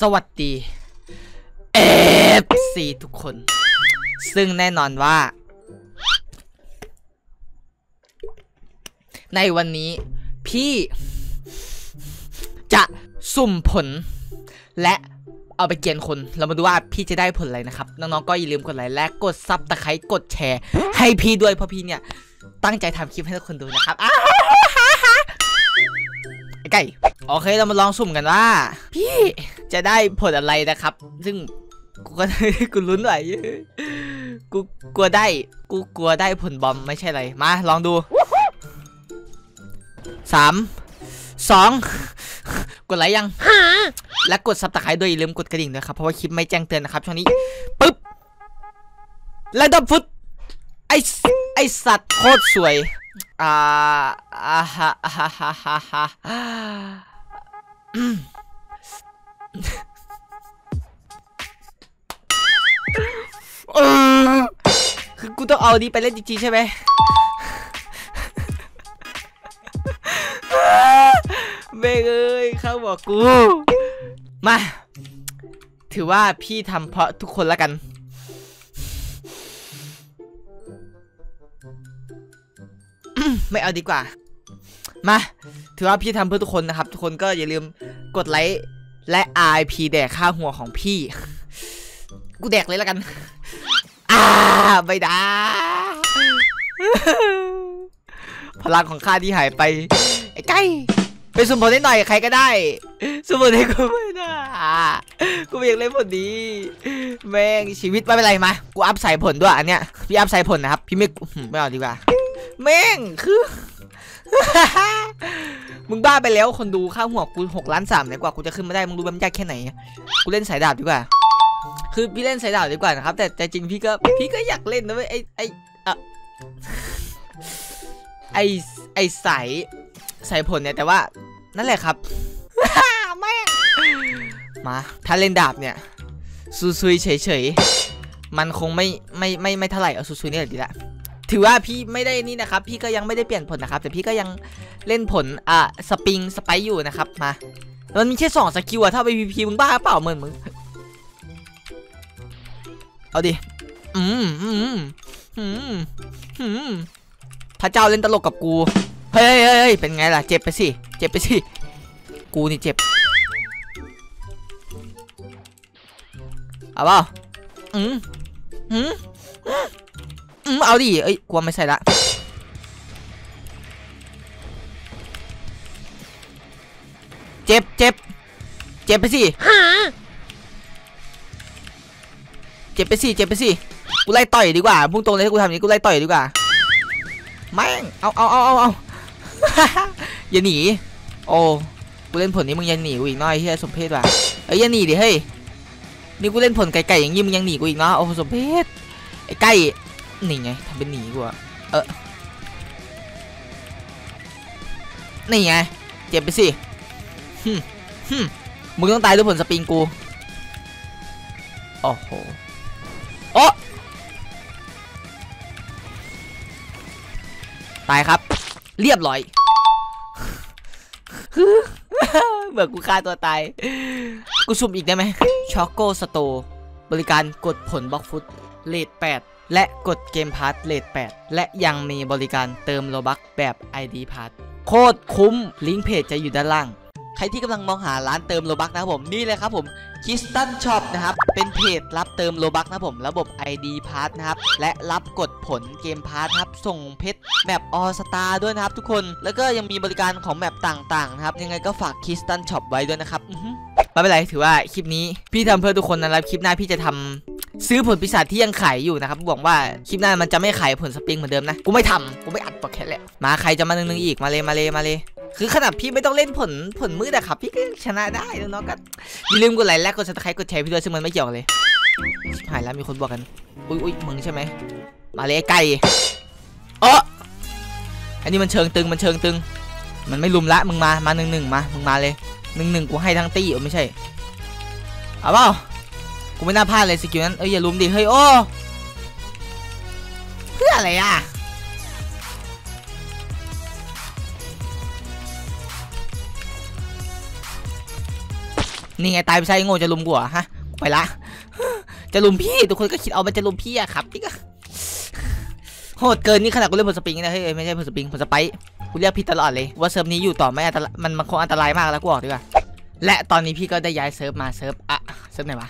สวัสดี FC ทุกคน ซึ่งแน่นอนว่า ในวันนี้พี่จะสุ่มผล และเอาไปเกรียนคน เรามาดูว่าพี่จะได้ผลอะไรนะครับ น้องๆก็อย่าลืมกดไลค์และกด subscribe กดแชร์ ให้พี่ด้วยเพราะพี่เนี่ย ตั้งใจทำคลิปให้ทุกคนดูนะครับอ้าไอ้ไก่โอเคเรามาลองสุ่มกันว่า พี่ จะได้ผลอะไรนะครับ ซึ่งกูก็กูลุ้นไหวกูกลัวได้ กูกลัวได้ผลบอมไม่ใช่อะไร มาลองดูสามสองกดไลค์ยัง และกดซับสไครต์ด้วยอย่าลืมกดกระดิ่งด้วยครับ เพราะว่าคลิปไม่แจ้งเตือนนะครับ ช่วงนี้ปึ๊บและดับฟุตไอสไอสัตว์โคตรสวยอ่าอ่าฮะอ่าฮะฮ่าฮ่าฮ่าอืมเออ คือกูต้องเอาดีไปเล่นจริงๆใช่ไหมเบงเอ้ยเข้าบอกกู มา ถือว่าพี่ทำเพราะทุกคนแล้วกัน ไม่เอาดีกว่า มา ถือว่าพี่ทำเพื่อทุกคนนะครับ ทุกคนก็อย่าลืมกดไลค์ และ RIP แดกค่าหัวของพี่ กูแดกเลยแล้วกัน อ่าไม่ได้พลังของข้าที่หายไป ไอ้ไก่ไปสุ่มผลได้หน่อยใครก็ได้ สุ่มผลให้กูไม่ได้อะกูอยากเล่นผลดี แม่งชีวิตไม่เป็นไรมา กูอัพใส่ผลด้วยอันเนี้ย พี่อัพใส่ผลนะครับ พี่ไม่ไม่เอาดีกว่า แม่งคือ มึงบ้าไปแล้วคนดูค่าหัวกูหกล้านสามเลยกว่ากูจะขึ้นมาได้มึงรู้ไหมมันยากแค่ไหนกูเล่นสายดาบดีกว่า คือพี่เล่นสายดาบดีกว่านะครับ แต่แต่จริงพี่ก็พี่ก็อยากเล่นนะเว้ยไอไออะไอไอสายสายผลเนี่ยแต่ว่านั่นแหละครับแม่มาถ้าเล่นดาบเนี่ยซุยเฉยๆมันคงไม่ไม่ไม่ไม่เท่าไหร่เอาซูซุยนี่แหละดีละ ถือว่าพี่ไม่ได้นี่นะครับ พี่ก็ยังไม่ได้เปลี่ยนผลนะครับ แต่พี่ก็ยังเล่นผลอะสปริงสไปอยู่นะครับมา มันมีแค่สองสกิลอะถ้าไปพีพีมึงบ้าเปล่าเหมือนมึงเอาดิอืมอืมอืมอืมพระเจ้าเล่นตลกกับกูเฮ้ยเฮ้ยเฮ้ยเป็นไงล่ะเจ็บไปสิเจ็บไปสิกูนี่เจ็บเอาเปล่าอืมอืม เอาดิ เอ้ยกลัวไม่ใส่ละเจ็บเจ็บเจ็บไปสิเจ็บไปสิเจ็บไปสิกูไล่ต่อยดีกว่าพุ่งตรงเลยให้กูทำอย่างนี้กูไล่ต่อยดีกว่าแม่งเอาเอาเอาเอาเอาอย่าหนีโอ้กูเล่นผลนี้มึงยังหนีกูอีกน้อยเฮียสมเพศว่ะเอ้ยอย่าหนีดิเฮ้ยนี่กูเล่นผลไก่ๆอย่างนี้มึงยังหนีกูอีกเนาะโอ้สมเพศไอ้ไก่ หนีไงทำเป็นหนีกูอะเออนี่ไงเจ็บไปสิฮึมฮึมมึงต้องตายด้วยผลสปริงกูโอ้โหโอ้ตายครับ เรียบร้อยเบื่อกูฆ่าตัวตาย กูสุ่มอีกได้ไหมช็อกโกสโต บริการกดผลบล็อกฟุตเลท8 และกดเกมพาร์ทเลท8และยังมีบริการเติมโลบักแบบ ID พาร์ทโคตรคุ้ม ลิงก์เพจจะอยู่ด้านล่าง ใครที่กำลังมองหาร้านเติมโลบักนะครับผมนี่เลยครับผมคิสตันช็อปนะครับ เป็นเพจรับเติมโลบักนะผม ระบบ ID พาร์ทนะครับ และรับกดผลเกมพาร์ทครับ ส่งเพชรแบบออสตาด้วยนะครับทุกคน แล้วก็ยังมีบริการของแบบต่างๆนะครับ ยังไงก็ฝากคิสตันช็อปไว้ด้วยนะครับไม่เป็นไรถือว่าคลิปนี้พี่ทำเพื่อทุกคนนะครับ คลิปหน้าพี่จะทำ ซื้อผลปีศาจที่ยังขายอยู่นะครับบอกว่าคลิปหน้ามันจะไม่ขายผลสปริงเหมือนเดิมนะกูไม่ทำกูไม่อัดตัวแค่แหละมาใครจะมาหนึ่งอีกมาเลยมาเลยมาเลยคือขนาดพี่ไม่ต้องเล่นผลผลมืดอะครับ พี่ก็ชนะได้น้องๆก็อย่าลืมกดไลค์และกดซับสไครต์กดแชร์พี่ด้วยซึ่งมันไม่เกี่ยวเลยชิบหายแล้วมีคนบอกกันอุ้ยอุ้ยมึงใช่ไหมมาเลยไอ้ไก่เอออันนี้มันเชิงตึงมันเชิงตึง มันไม่ลุมละมึงมามาหนึ่งหนึ่งมามึงมาเลยหนึ่งหนึ่งกูให้ทั้งตี้เออไม่ใช่เอาเปล่า กูไม่น่าพลาดเลยสกิลนั้นเอ้ยอย่าลุมดิเฮ้ยโอ้เพื่ออะไรอะนี่ไงตายไปใช่โง่จะรุมกูเหรอฮะไปละ จะรุมพี่ทุกคนก็คิดเอามันจะรุมพี่อะครับพี่ก็โหดเกินนี่ขนาดกูเล่นผลสปริงนะเฮ้ยไม่ใช่ผลสปริงผล spike กูเรียกพี่ตลอดเลยว่าเซิร์ฟนี้อยู่ต่อไม่อันตรายมันมันคงอันตรายมากแล้วกูบอกดีกว่าและตอนนี้พี่ก็ได้ย้ายเซิร์ฟมาเซิร์ฟอะเซิร์ฟไหนวะ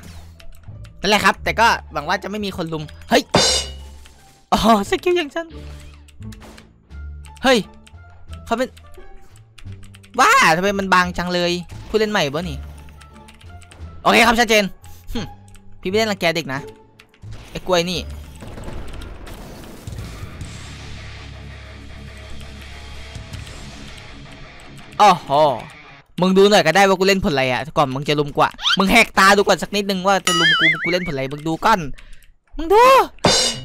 นั่นแหละครับ แต่ก็หวังว่าจะไม่มีคนลุม เฮ้ย อ๋อสกิลอย่างฉัน เฮ้ย เขาเป็น ว้าทำไมมันบางจังเลย ผู้เล่นใหม่บ่นี่ โอเคครับชัดเจน พี่ไม่ได้รังแกเด็กนะ ไอ้กล้วยนี่ อ๋อ มึงดูหน่อยก็ได้ว่ากูเล่นผลอะไรอะก่อนมึงจะลุมกว่า มึงแหกตาดูก่อนสักนิดนึงว่าจะลุมกูกูเล่นผลอะไรมึงดูก้อนมึงดู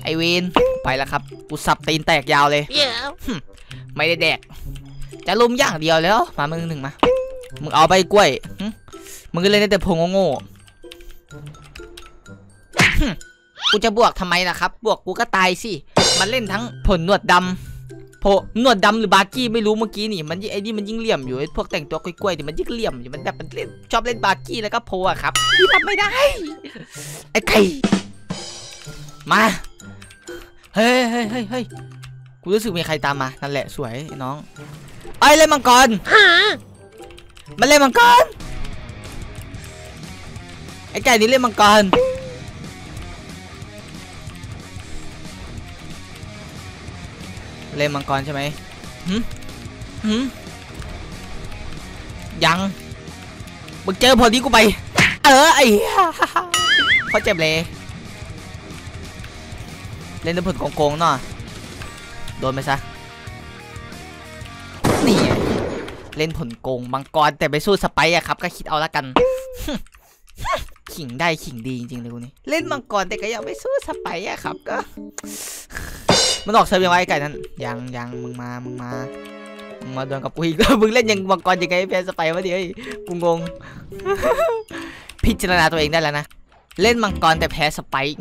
ไอเวนไปแล้วครับ กูสับตีนแตกยาวเลยไม่ได้แดก จะลุมอย่างเดียวแล้ว มามึงหนึ่งมา มึงเอาไปกล้วยหึมึงก็เล่นได้แต่พงโง่ๆหึกูจะบวกทำไมล่ะครับ บวกกูก็ตายสิ มันเล่นทั้งผลหนวดดำ โผหนวดดำหรือบาร์กี้ไม่รู้เมื่อกี้นี่มันไอ้นี่มันยิ่งเหลี่ยมอยู่ไอ้พวกแต่งตัวกล้วยๆนี่มันยิ่งเหลี่ยมอยู่มันแบบมันเล่นชอบเล่นบาร์กี้แล้วก็โพอะครับพี่ทำไม่ได้ไอ้ไก่มาเฮ้ยเฮ้ยเฮ้ยเฮ้ยกูรู้สึกมีใครตามมานั่นแหละสวยไอ้น้องไอ้ยเล่นมังกรมันเล่นมังกรไอ้ไก่นี่เล่นมังกร เล่นมังกรใช่ไหมหืมหืมยังมึงเจอพอดีกูไป เออไอ้เหี้ยเขาเจ็บเลย เล่นด้วยผลโกงๆเนาะโดนไปซะนี่เล่นผลโกงมังกรแต่ไปสู้สไปอะครับ ก็คิดเอาละกัน ขิงได้ขิงดีจริงๆเลยกูนี่เล่นมังกรแต่ก็ยังไม่สู้สไปอะครับก็ มันออกเซิร์ฟยังไงไอ้ไก่นั่นยังยังมึงมามึงมามึงมาโดนกับกูอีกมึงเล่นยังมังกรยังไงแพ้ spike วะดิเฮ้ยกูงงพิจารณาตัวเองได้แล้วนะเล่นมังกรแต่แพ้ spike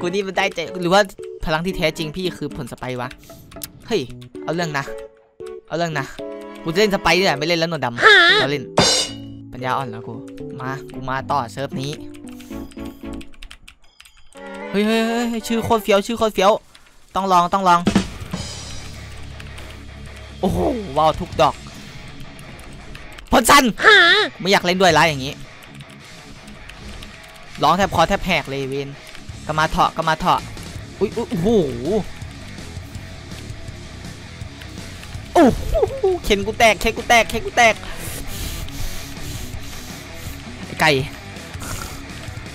กูนี่มันได้ใจหรือว่าพลังที่แท้จริงพี่คือผล spike วะเฮ้ยเอาเรื่องนะ เอาเรื่องนะกูจะเล่น spike เนี่ยไม่เล่นแล้วหนวดดำเราเล่นปัญญาอ่อนแล้วกูมากูมาต่อเซิร์ฟนี้เฮ้ยเฮ้ยเฮ้ยเฮ้ยชื่อโคตรเฟี้ยวชื่อโคตรเฟี้ยว ต้องลองต้องลอง โอ้โหว้าวทุกดอกพลสันไม่อยากเล่นด้วยไรอย่างนี้ร้องแทบคอแทบแหกเลยเวนก็มาเถาะก็มาเถาะอุ้ยอุ๊ยโอ้โหโอ้โหเข็นกูแตกเข็นกูแตกเข็นกูแตกไอ้ไก่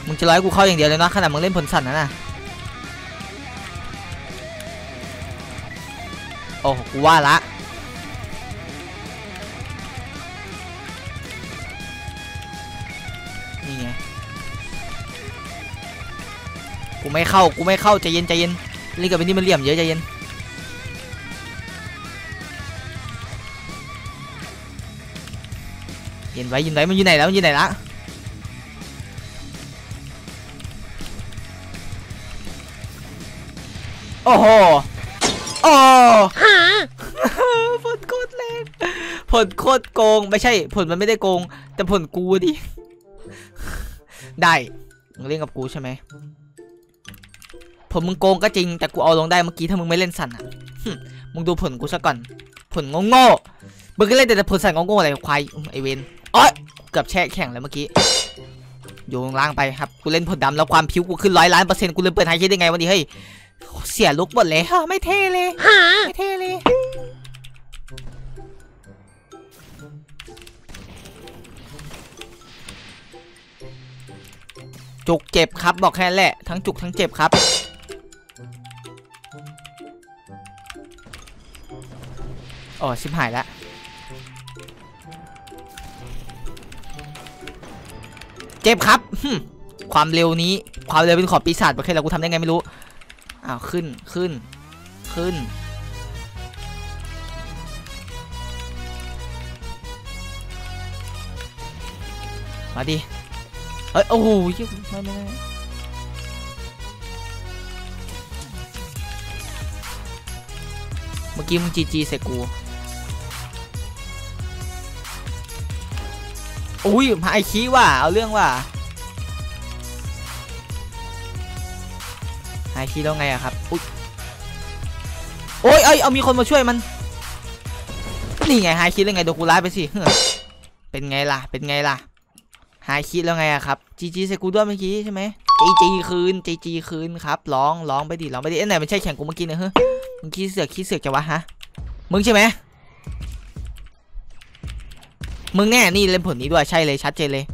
มึงจะร้อยกูเข้าอย่างเดียวเลยนะขนาดมึงเล่นผลสั่นนะน่ะ โอ้กูว่าละนี่ไงกูไม่เข้ากูไม่เข้าใจเย็นใจเย็นเล่นกับไอ้นี่มันเหลี่ยมเยอะใจเย็นเย็นไว้เย็นไว้มันอยู่ไหนแล้วมันอยู่ไหนละโอ้โห โอ้ผลโคตรแรง ผลโคตรโกง ไม่ใช่ ผลมันไม่ได้โกง แต่ผลกูดิ ได้มึงเล่นกับกูใช่ไหมผลมึงโกงก็จริง แต่กูเอาลงได้เมื่อกี้ถ้ามึงไม่เล่นสั่นอะมึงดูผลกูซะก่อน ผลโง่ๆมึงก็เล่นแต่ผลสั่นโง่ๆอะไรควายไอเวนอ้อยเกือบแช่แข็งแล้วเมื่อกี้โยงล่างไปครับกูเล่นผลดำแล้วความผิวกูขึ้นร้อยล้านเปอร์เซ็นต์กูเลยเปิดไฮคิดได้ไงวันนี้เฮ้ยเสียลุกหมดเลยฮะไม่เท่เลยไม่เท่เลย จุกเจ็บครับบอกแค่นั้นแหละ ทั้งจุกทั้งเจ็บครับโอ้ชิบหายแล้วเจ็บครับ ความเร็วนี้ ความเร็วเป็นขอบปีศาจประเทศเรากูทำได้ไงไม่รู้ อ้าว ขึ้น ขึ้น ขึ้น มาดิ เฮ้ยโอ้โหยิ่งไม่ไม่ไม่เมื่อกี้มึงจีจีใส่กูอุ้ยมาไอคีว่ะเอาเรื่องว่ะไอคีแล้วไงอะครับอุ้ยโอ้ยเอ้ยเอามีคนมาช่วยมัน นี่ไงไฮคิดแล้วไงโดนกูไล่ไปสิ เป็นไงล่ะ เป็นไงล่ะ ไฮคิดแล้วไงอะครับจีจีใส่กูด้วยเมื่อกี้ใช่ไหมจีจีคืนจีจีคืนครับร้องร้องไปดิร้องไปดิเอ้ไหนมันใช่แข่งกูเมื่อกี้เนี่ยเฮ้ยมึงขี้เสือกขี้เสือกจะวะฮะมึงใช่ไหมมึงแน่นี่เล่นผลนี้ด้วยใช่เลยชัดเจนเลย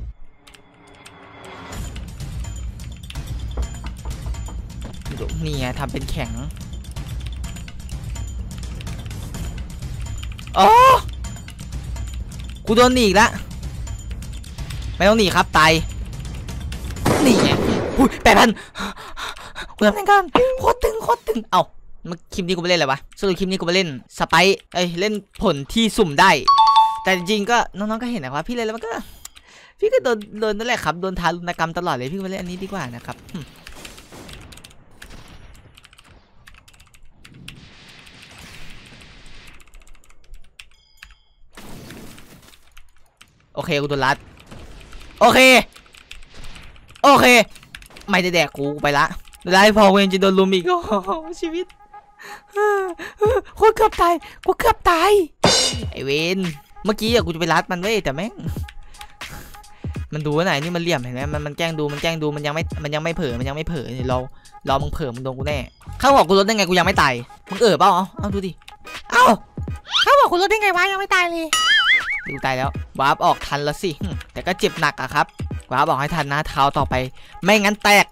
นี่ไงทำเป็นแข็งโอ้กูโดนหนีอีกแล้ว ไม่ต้องหนีครับตายนี่ไงอุ้ยแปดพันกูทำงานกันโคตรตึงโคตรตึงเอ้ามาคลิปนี้กูไปเล่นอะไรวะสรุปคลิปนี้กูไปเล่นสไปเอ้ยเล่นผลที่สุ่มได้ แต่จริงก็น้องๆก็เห็นนะครับพี่เล่นแล้วมันก็ พี่ก็โดนโดนนั่นแหละครับโดนทารุณกรรมตลอดเลยพี่ก็ไปเล่นอันนี้ดีกว่านะครับโอเคกูโดนรัด โอเค โอเค ไม่ได้แดกกูไปละไล่พอเวนจะโดนลุมอีกโอ้ชีวิตโคตรเกือบตายกูเกือบตายไอเวนเมื่อกี้อะกูจะไปรัดมันเว้ยแต่แม่งมันดูว่าไหนนี่มันเหลี่ยมเห็นไหมมันมันแกล้งดูมันแกล้งดูมันยังไม่มันยังไม่เผลอมันยังไม่เผลอเนี่ยเรารอมึงเผลอมึงโดนกูแน่เข้าบอกกูลดได้ไงกูยังไม่ตายมึงเออเปล่าเอาเอาดูดิเอาเข้าบอกกูลดได้ไงวะยังไม่ตายเลย ดูตายแล้ววาร์ปออกทันแล้วสิ แต่ก็เจ็บหนักอะครับวาร์ปออกให้ทันนะเท้าต่อไป ไม่งั้นแตก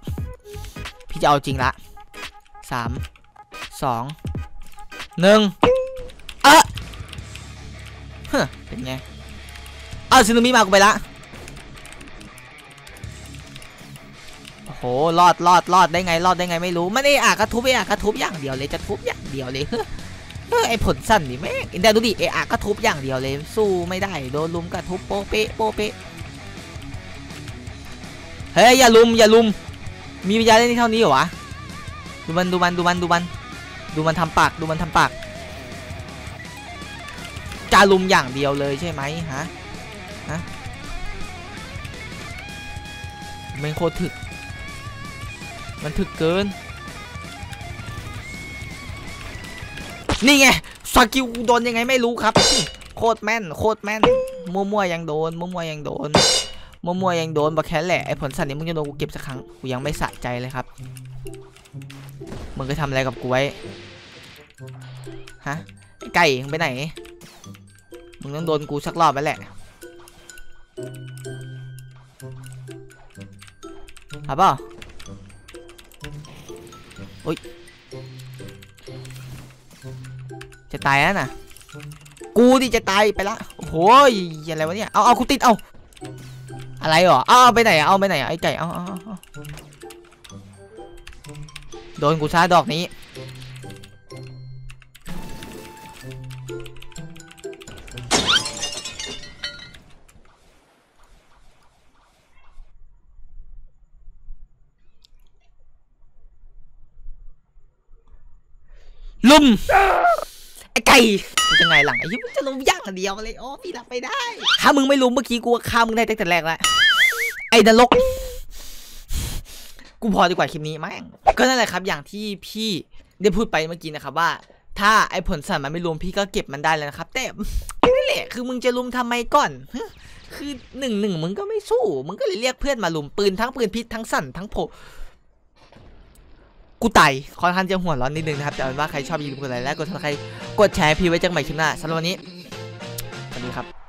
พี่จะเอาจริงละสามสองหนึ่งเอะเฮ้อเป็นไงเอาซึนามิมากูไปละโอ้โหรอดรอดรอดได้ไงรอดได้ไงไม่รู้มันไอ้อากระทุบไอ้อากระทุบอย่างเดียวเลยจะทุบอย่างเดียวเลย เฮ้ยเฮ้ยไอผลสั้นนี่แม่งอินเดียดูดิไอ้อากระทุบอย่างเดียวเลย สู้ไม่ได้โดนลุมกระทุบโปเปโปเปเฮ้ยอย่าลุมอย่าลุม มีวิญญาณเล่นที่เท่านี้เหรอวะดูมันดูมันดูมันดูมันดูมันทำปากดูมันทำปากจะลุมอย่างเดียวเลยใช่ไหมฮะฮะม่งโคตรถึก มันถึกเกิน นี่ไงสกิลโดนยังไงไม่รู้ครับ โคตรแม่น โคตรแม่น มั่วๆยังโดน มั่วๆยังโดน มั่วๆยังโดนบาแค่แหละ ไอ้ผลสัตว์นี้มึงจะโดนกูเก็บสักครั้ง กูยังไม่สะใจเลยครับ มึงเคยทำอะไรกับกูไว้ ฮะ ไก่มึงไปไหน มึงต้องโดนกูสักรอบไปแหละเอาเปล่ ตายแล้วน่ะ กูดิจะตายไปละโอ้ยอะไรวะเนี่ย เอาเอากูติด เอา อะไรหรอ เอาไปไหนเอาไปไหนไอ้ไก่ เอาเอาเอาโดนกูช้าดอกนี้ ลุม ไอ้ไก่มันจะไงหลังไอ้ยี่มันจะลุมย่างอันเดียวเลยอ๋อพี่รับไปได้ ถ้ามึงไม่ลุมเมื่อกี้กูว่าฆ่ามึงได้ตั้งแต่แรกแล้วไอ้นรกกูพอดีกว่าคลิปนี้แม่งก็นั่นแหละครับอย่างที่พี่ได้พูดไปเมื่อกี้นะครับว่า ถ้าไอ้ผลสัตว์มันไม่รวมพี่ก็เก็บมันได้แล้วนะครับ แต่นี่แหละคือมึงจะลุมทำไมก่อนฮะคือหนึ่งหนึ่งมึงก็ไม่สู้ มึงก็เลยเรียกเพื่อนมาลุมปืนทั้งปืนพิษทั้งสั่นทั้งโผ กูไต่ค่อนข้างจะหัวร้อนนิดนึงนะครับแต่ว่าใครชอบอย่าลืมกดไลค์และกด subscribe กดแชร์พี่ไว้จังใหม่คลิปหน้าสำหรับวันนี้สวัสดีครับ